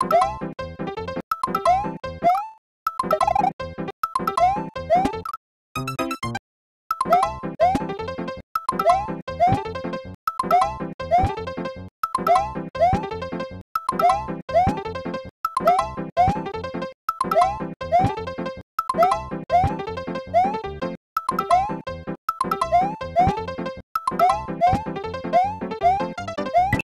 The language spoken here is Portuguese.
Bye.